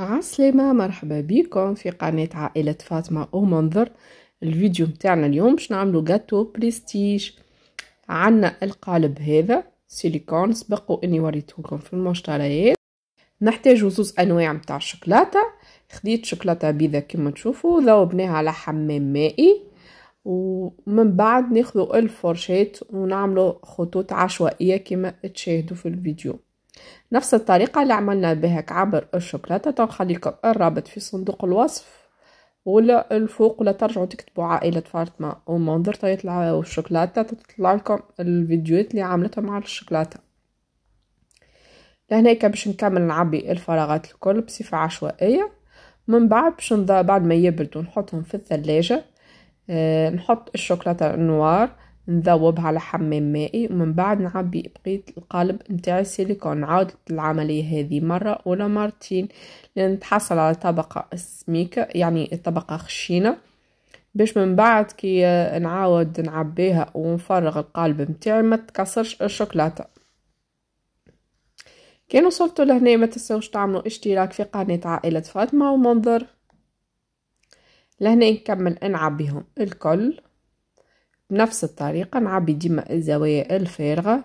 عسلامة مرحبا بكم في قناة عائلة فاطمة ومنظر الفيديو متاعنا اليوم باش نعملو gâteau prestige عنا القالب هذا سيليكون سبقوا إني وريتهولكم في المشتريات. نحتاجو زوز أنواع متاع الشوكولاتة خديت شوكولاتة بيضة كما تشوفوا ذوبناها على حمام مائي. ومن بعد ناخذ الفرشات ونعملو خطوط عشوائية كما تشاهدوا في الفيديو. نفس الطريقة اللي عملنا بها كعبر الشوكولاتة. تنخليكم الرابط في صندوق الوصف ولا الفوق ولا ترجعوا تكتبوا عائلة فاطمة ومنظر تطلع الشوكولاتة تطلع لكم الفيديوهات اللي عملتها مع الشوكولاتة. لهناك باش نكمل نعبي الفراغات الكل بصفة عشوائية. من بعد باش بعد ما يبردوا نحطهم في الثلاجة أه نحط الشوكولاتة النوار نذوبها على حمام مائي ومن بعد نعبي بقية القالب نتاع السيليكون نعاود العملية هذه مرة ولا مرتين لنتحصل على طبقة سميكة يعني طبقة خشينة. باش من بعد كي نعاود نعبيها ونفرغ القالب نتاعي ما تكسرش الشوكولاتة. كان وصلتوا لهنا ما تنسوش تعملوا اشتراك في قناة عائلة فاطمة ومنظر. لهنا نكمل نعبيهم الكل. بنفس الطريقة نعبي ديما الزوايا الفارغة.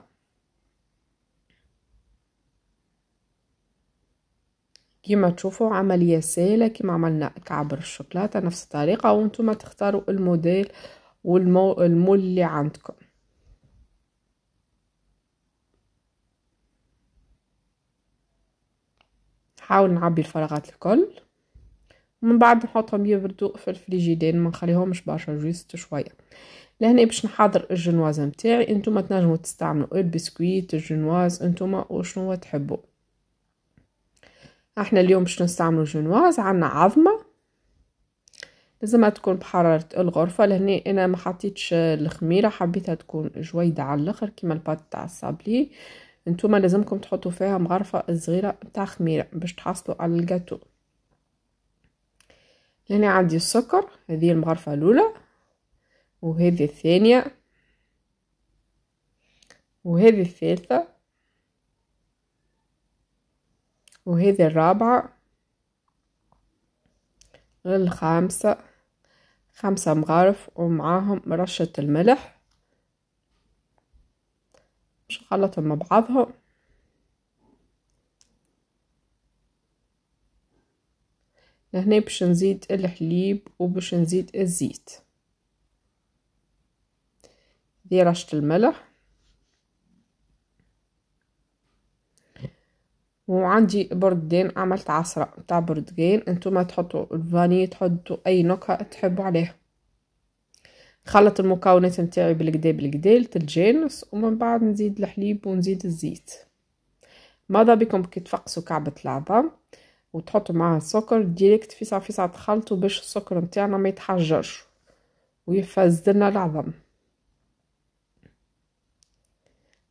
كما تشوفوا عملية سهلة كما عملنا كعبر الشوكولاتة نفس الطريقة وأنتم تختاروا ال modèle وال moule اللي عندكم. حاول نعبي الفراغات الكل. ومن بعد نحطهم يبردوا في الفريجيدين ما نخليهمش برشا juste شوية. لهنا باش نحضر الجنواز نتاعي أنتم تنجموا تستعملوا البسكويت الجنواز أنتم وشنو تحبوا إحنا اليوم باش نستعملوا جنواز عندنا عظمة. لازم تكون بحرارة الغرفة لهنا أنا ما حطيتش الخميرة حبيتها تكون جويدة على الأخر كيما البات تاع الصابلي. انتوما لازمكم تحطوا فيها مغرفة صغيرة تاع خميرة باش تحصلوا على الجاتو هنا عندي السكر هذه المغرفة الأولى. وهذه الثانية. وهذه الثالثة. وهذه الرابعة. الخامسة خمسة مغارف ومعاهم رشة الملح. باش نخلطهم مع بعضهم لهنا باش نزيد الحليب وباش نزيد الزيت. دي رشة الملح. وعندي بردين عملت عصرة تاع بردقين انتوما تحطوا الفاني تحطوا أي نكهة تحبوا عليها. خلط المكونات نتاعي بالكدا بالكدا تتجانس ومن بعد نزيد الحليب ونزيد الزيت. ماذا بكم كي تفقسوا كعبة العظام وتحطوا معاها السكر ديريكت في ساعة في ساعة تخلطوا باش السكر نتاعنا ما يتحجرش ويفز العظم.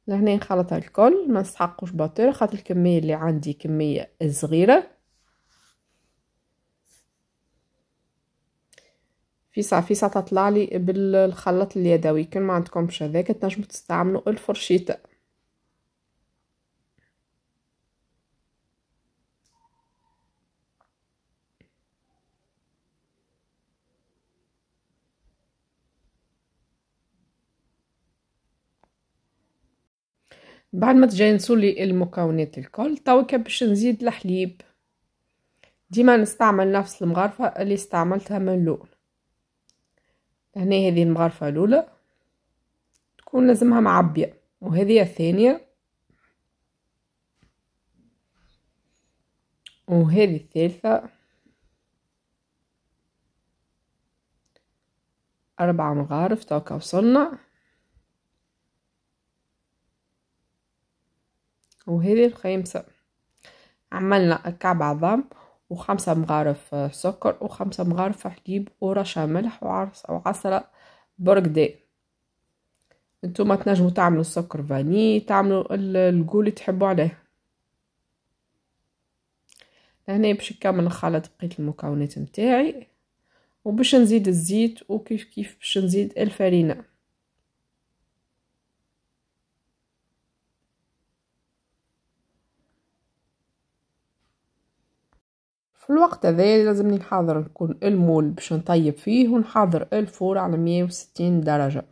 لهنا نخلط الكل ما نسحقوش بطيرة خاطر الكمية اللي عندي كمية صغيرة. في ساعة في ساعة تطلع لي بالخلاط اليدوي كان ما عندكمش هذاك تنجموا تستعملوا الفرشيطة بعد ما تجانسوا لي المكونات الكل توك باش نزيد الحليب. ديما نستعمل نفس المغرفة اللي استعملتها من الأول. هنا هذه المغرفة الأولى. تكون لازمها معبية وهذه الثانية. وهذه الثالثة. أربع مغارف توكا وصلنا. وهذه الخامسة. عملنا كعب عظام وخمسة مغارف سكر وخمسة مغارف حليب ورشة ملح وعصرة برقدان انتوما تنجموا تعملوا السكر فاني تعملوا القول اللي تحبوا عليه. لهنا باش نكمل نخلط بقية المكونات نتاعي وباش نزيد الزيت وكيف كيف باش نزيد الفرينة. في الوقت هذا لازمني نحضر نكون المول باش نطيب فيه ونحضر الفور على مية وستين درجة.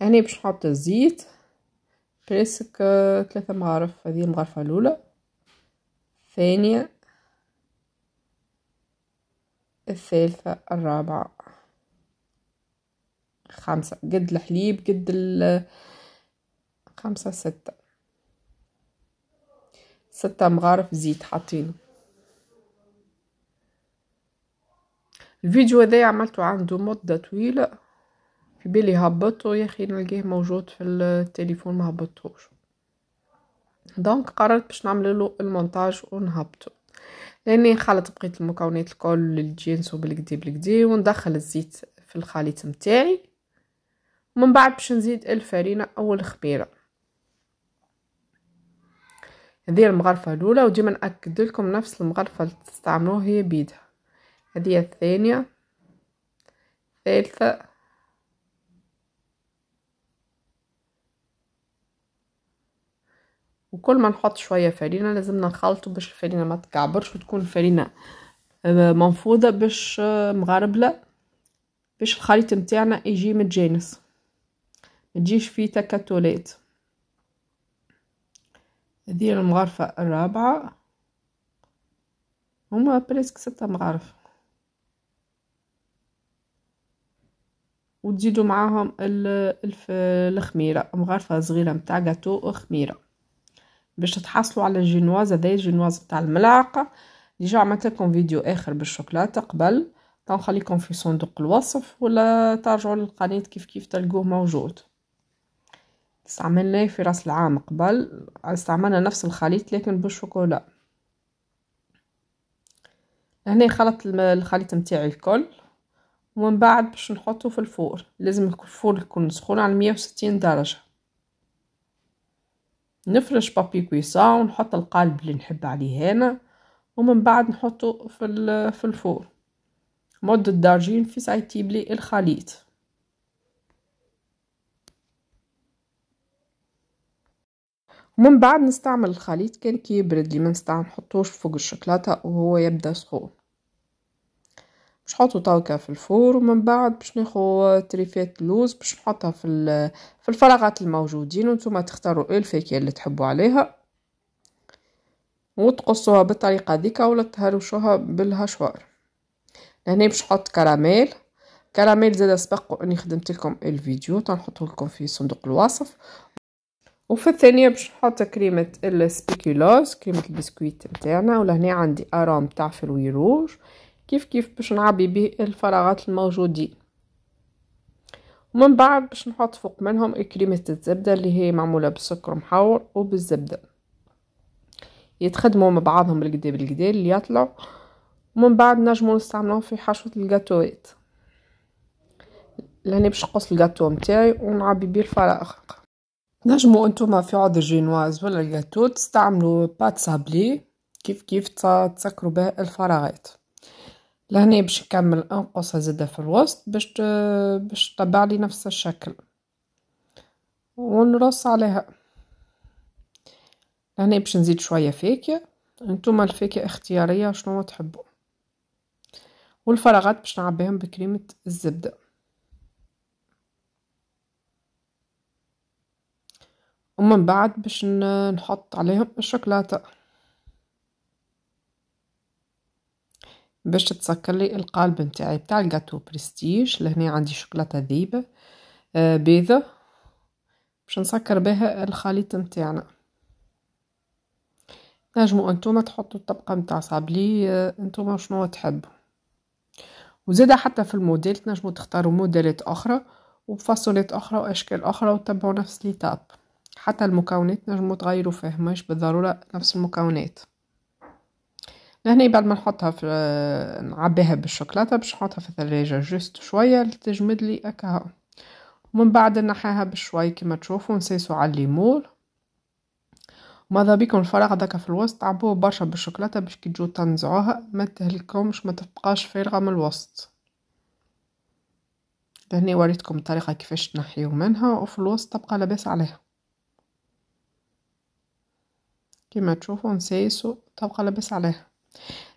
هنا باش نحط الزيت بريسك ثلاثة مغارف هذه المغرفة الأولى. الثانية الثالثة الرابعة خمسة. قد الحليب قد ال خمسة ستة. ستة مغارف زيت حاطينه. الفيديو هذا عملته عنده مدة طويلة. في بالي هبطه يا أخي نلقيه موجود في التليفون ما هبطوش donc قررت باش نعمل له المونتاج ونهبطه. لأني خلط بقيت المكونات الكل الجينس وبالقدا بالقدا وندخل الزيت في الخليط متاعي. ومن بعد باش نزيد الفرينة أو الخميره هذه المغرفة الأولى وديما نأكد لكم نفس المغرفة اللي تستعملوها هي بيدها. هذه الثانية. الثالثة. وكل ما نحط شوية فرينة لازمنا نخلطه باش الفرينة ما تكعبرش وتكون الفرينه آه، منفوضة باش آه، مغربلة باش الخليط نتاعنا يجي متجانس. ما تجيش فيه تكتلات هذه المغرفة الرابعة. هما presque ستة مغارف. وتزيدوا معاهم الخميرة. مغرفه صغيرة متاع جاتو خميرة. باش تحصلوا على الجينواز هذا الجينواز تاع الملعقة. déjà عملت لكم فيديو آخر بالشوكولاتة قبل. تنخليكم في صندوق الوصف ولا ترجعوا للقناة كيف كيف تلقوه موجود. استعملناه في رأس العام قبل. استعملنا نفس الخليط لكن بالشوكولا. هنا خلط الخليط متاعي الكل. ومن بعد باش نحطه في الفور. لازم الفور يكون سخون على مية وستين درجة. نفرش بابي كويسا ونحط القالب اللي نحب عليه هنا ومن بعد نحطه في في الفور. مدة درجين في ساعة لي الخليط. ومن بعد نستعمل الخليط. كان كي يبرد لي ما نستعمل نحطوش فوق الشوكولاتة وهو يبدأ سخون. باش نحطو طاوكة في الفور ومن بعد باش ناخو تريفات لوز باش نحطها في في الفراغات الموجودين وأنتم تختاروا الفاكهة اللي تحبوا عليها. وتقصوها بالطريقة ديك ولا تهرشوها بالهشوار. هنا باش نحط كراميل. كراميل زاد سبق اني خدمت لكم الفيديو تنحطه لكم في صندوق الوصف. وفي الثانية باش نحط كريمة ال spéculoos كريمة البسكويت نتاعنا. ولهنا عندي arôme تاع fruits rouges. كيف كيف باش نعبي به الفراغات الموجودين. ومن بعد باش نحط فوق منهم كريمة الزبدة اللي هي معمولة بالسكر محور وبالزبدة. يتخدموا مع بعضهم بالقدا بالقدا اللي يطلعوا. ومن بعد نجمو نستعملوهم في حشوة الجاتوات لهنا باش نقص الجاتو متاعي ونعبي بيه الفراغ. نجمو انتوما في عود الجينواز ولا الجاتو تستعملوا pâte sablée. كيف كيف تسكروا به الفراغات. لهنا باش نكمل انقصها زادة في الوسط باش باش تطبع لي نفس الشكل. ونرص عليها. لهنا باش نزيد شوية فاكهه انتوما الفاكهه اختيارية شنو تحبوا والفراغات باش نعبيهم بكريمة الزبدة. ومن بعد باش نحط عليهم الشوكولاتة. باش تسكر لي القالب نتاعي بتاع ال gâteau prestige لهنا عندي شوكولاتة ذيبة آه بيضة باش نسكر بها الخليط نتاعنا. نجمو انتوما تحطوا الطبقة نتاع صابلي آه انتوما شنو تحبوا وزاده حتى في الموديل تنجموا تختاروا موديلات أخرى وفاصولات أخرى وأشكال أخرى وتبعوا نفس ليتاب حتى المكونات نجموا تغيروا فيه مش بالضرورة نفس المكونات. لهنا بعد ما نحطها في نعبيها بالشوكولاتة باش نحطها في الثلاجة جوست شوية لتجمد لي اكاها ومن بعد نحيها بشوي كما تشوفوا نسيسو على الليمون. ماذا بيكم الفراغ داك في الوسط؟ عبوه برشا بالشوكولاتة باش كي تجو تنزعوها ما تهلكمش ما تبقاش فارغة من الوسط. لهنا وريتكم الطريقة كيفاش تنحيو منها وفي الوسط تبقى لاباس عليها. كما تشوفوا نسيسو تبقى لاباس عليها.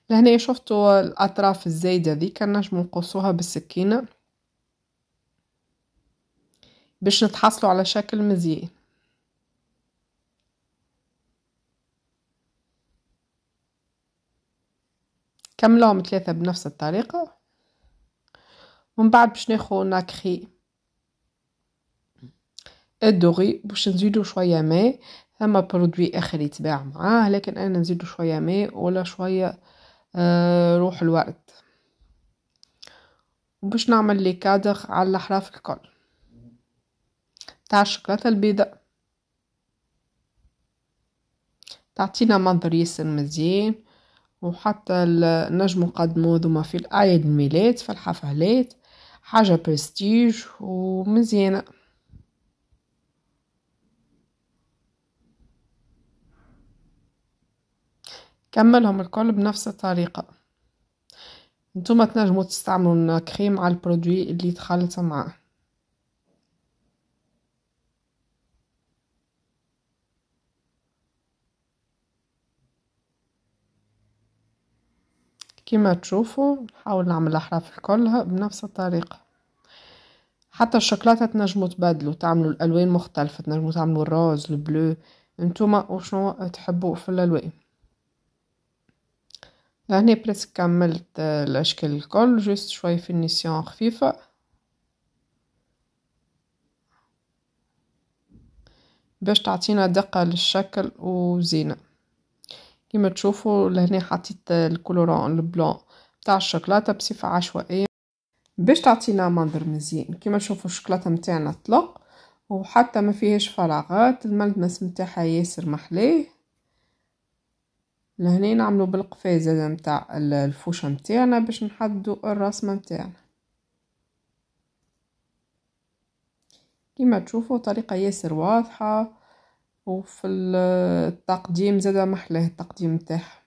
لهنا شفتوا الأطراف الزايدة ذي كان نجم نقصوها بالسكينة باش نتحصلوا على شكل مزيان. كملوهم ثلاثة بنفس الطريقة. ومن بعد باش ناخو ناكخي الدوغي باش نزيدو شوية ماء. ثم برودوي آخر يتباع معاه لكن أنا نزيدو شوية ماء ولا شوية آه روح الورد. وباش نعمل لي كادر على الأحراف الكل. تاع الشوكولاتة البيضاء تعطينا منظر ياسر مزيان. وحتى نجمو نقدمو ذوما في الأعياد الميلاد في الحفلات. حاجة برستيج ومزيانة. كملهم الكل بنفس الطريقة. نتوما تنجمو تستعملوا كريم على البرودوي اللي تخلط معاه كما تشوفوا نحاول نعمل الأحراف كلها بنفس الطريقة. حتى الشوكولاتة تنجموا تبدلوا تعملوا الألوان مختلفة تنجموا تعملوا الروز البلو. انتوما وشنو تحبوا في الألوان؟ لهنا presque كملت الأشكال الكل juste شوي finition خفيفة باش تعطينا دقة للشكل وزينة. كما تشوفوا لهنا حطيت ال colorant البلون تاع الشوكولاتة بصفة عشوائية. باش تعطينا منظر مزيان كما تشوفوا الشوكولاتة نتاعنا طلق وحتى ما فيهاش فراغات الملمس نتاعها ياسر محلاه. لهنا نعملو بالقفازه نتاع الفوشة نتاعنا باش نحددو الرسمة نتاعنا كما تشوفوا طريقة ياسر واضحة وفي التقديم زادا محلاه التقديم تاعها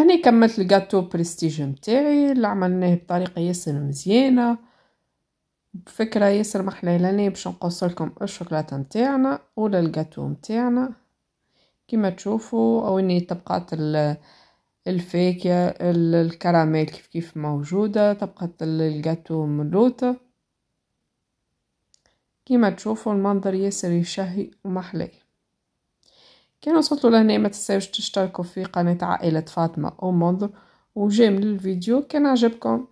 لهني كملت ال gâteau prestige متاعي اللي عملناه بطريقة ياسر مزيانة بفكرة ياسر محلاه لهني باش نقص لكم الشوكولاتة متاعنا ولا الجاتو متاعنا. كما تشوفوا اواني طبقات الفاكهة الكراميل كيف كيف موجودة طبقة الجاتو ملوطة. كما تشوفوا المنظر ياسر يشهي ومحلاه كان وصلتوا لهنا ما تنساوش تشتركوا في قناة عائلة فاطمة ومنظر و j'aime للفيديو كان عجبكم.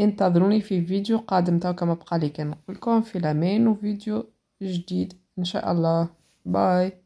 انتظروني في فيديو قادم تو ما بقالي كان نقولكم في الامان وفيديو جديد. إن شاء الله. bye.